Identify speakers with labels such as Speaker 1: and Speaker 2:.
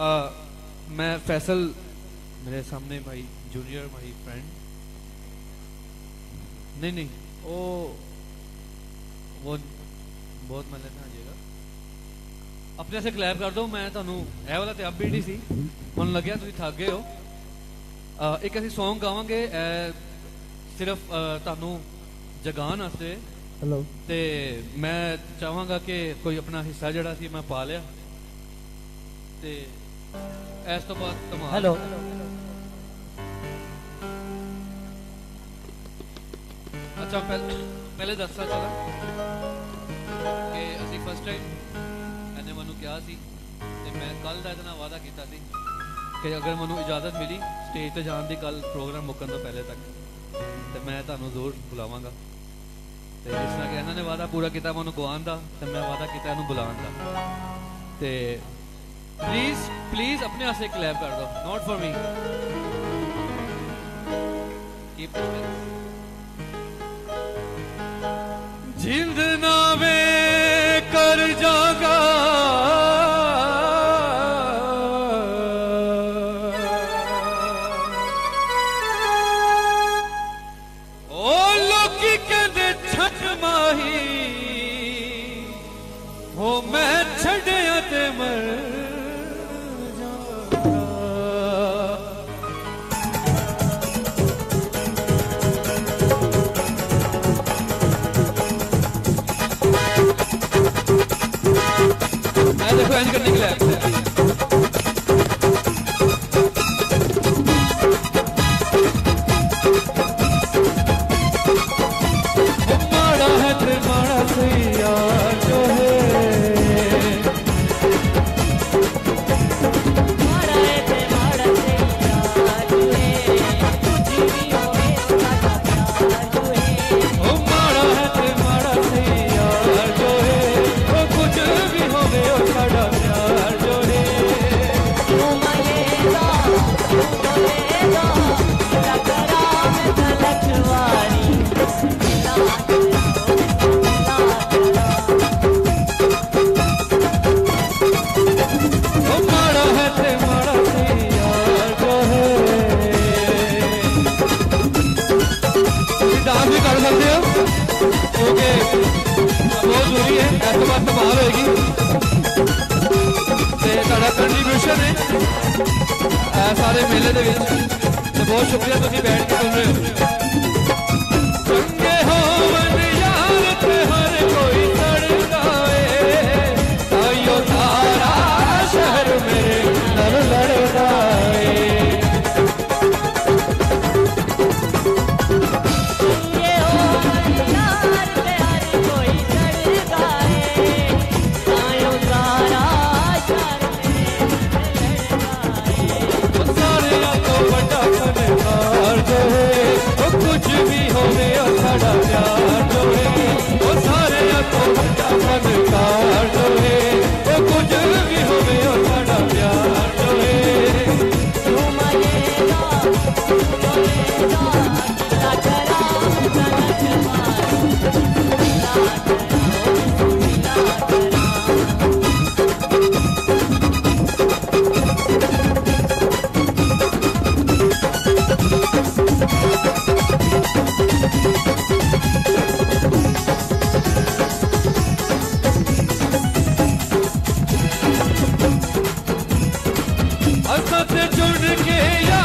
Speaker 1: आ, मैं फैसल मेरे सामने भाई जूनियर माई फ्रेंड नहीं नहीं वो वो ਬਹੁਤ ਮੰਨ ਲੈਣਾ ਜਾਏਗਾ ਆਪਣੇ ਸੇ ਕਲੈਪ ਕਰ ਦਿਓ ਮੈਂ ਤੁਹਾਨੂੰ ਇਹ ਵਾਲਾ ਤੇ ਅਪਬੀਟ ਹੀ ਸੀ ਹੁਣ ਲੱਗਿਆ ਤੁਸੀਂ ਥੱਕ ਗਏ ਹੋ ਅ, ਇੱਕ ਅਸੀਂ Song ਗਾਵਾਂਗੇ ਇਹ ਸਿਰਫ ਅ, ਤੁਹਾਨੂੰ ਜਗਾਉਣ ਵਾਸਤੇ
Speaker 2: हेलो
Speaker 1: ਤੇ ਮੈਂ ਚਾਹਾਂਗਾ ਕਿ ਕੋਈ ਆਪਣਾ ਹਿੱਸਾ ਜਿਹੜਾ ਸੀ ਮੈਂ ਪਾ ਲਿਆ ਤੇ ਇਸ ਤੋਂ ਬਾਅਦ ਧਮਾਲ
Speaker 2: हेलो
Speaker 1: ਅੱਛਾ ਪਹਿਲੇ ਦੱਸਣਾ ਚਾਹਾਂ ਕਿ ਅਸੀਂ ਫਸਟ ਟਾਈਮ ਇਹਨੇ ਮੈਨੂੰ ਕਿਹਾ ਸੀ ਤੇ ਮੈਂ ਕੱਲ ਦਾ ਇਹਦੇ ਨਾਲ ਵਾਅਦਾ ਕੀਤਾ ਸੀ ਕਿ ਅਗਰ ਮੈਨੂੰ ਇਜਾਜ਼ਤ ਮਿਲੀ ਸਟੇਜ ਤੇ ਜਾਣ ਦੀ ਕੱਲ ਪ੍ਰੋਗਰਾਮ ਮੁੱਕਣ ਤੋਂ ਪਹਿਲੇ ਤੱਕ ਤੇ ਮੈਂ ਤੁਹਾਨੂੰ ਜ਼ਰੂਰ ਬੁਲਾਵਾਂਗਾ। ਤੇ ਜਿਸ ਤਰ੍ਹਾਂ ਕਿ ਇਹਨਾਂ ਨੇ ਵਾਅਦਾ ਪੂਰਾ ਕੀਤਾ ਮੈਨੂੰ ਗਵਾਉਣ ਦਾ ਤੇ ਮੈਂ ਵਾਅਦਾ ਕੀਤਾ ਇਹਨੂੰ ਬੁਲਾਉਣ ਦਾ। ਤੇ ਪਲੀਜ਼ प्लीज़ अपने वास्ते क्लैप कर दो. नॉट फॉर मी
Speaker 3: जिंद नावे कर जागा।
Speaker 1: ओ लोकी कहते माही मैं मर। ਬਹੁਤ ਜ਼ਰੂਰੀ ਹੈ ਇਸ ਤੋਂ ਬਾਅਦ ਧਮਾਲ ਹੋਏਗੀ ਤੇ ਤੁਹਾਡਾ ਕੰਟਰੀਬਿਊਸ਼ਨ ਹੈ ਇਹ ਸਾਰੇ ਮੇਲੇ ਦੇ ਵਿੱਚ ਤੇ ਬਹੁਤ ਸ਼ੁਕਰੀਆ ਤੁਸੀਂ ਬੈਠ ਕੇ ਸੁਣ ਰਹੇ ਹੋ yeah.